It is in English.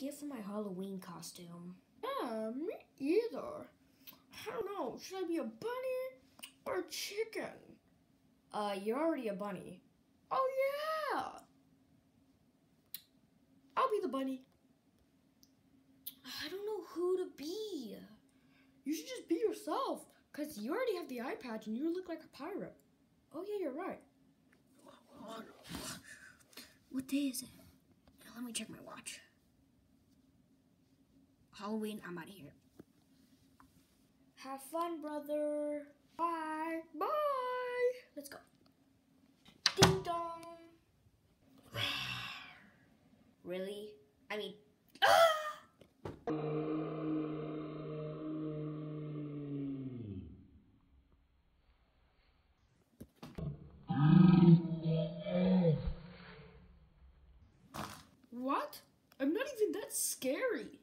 get for my Halloween costume? Yeah, me either. I don't know. Should I be a bunny or a chicken? Uh, you're already a bunny. Oh, yeah. I'll be the bunny. I don't know who to be. You should just be yourself, because you already have the eye patch and you look like a pirate. Oh, yeah, you're right. What day is it? Let me check my watch. Halloween, I'm out of here. Have fun, brother. Bye. Bye. Let's go. Ding dong. really? I mean, What? I'm not even that scary.